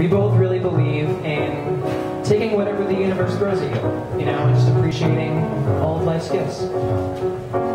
we both really believe in taking whatever the universe throws at you, you know, and just appreciating all of life's gifts.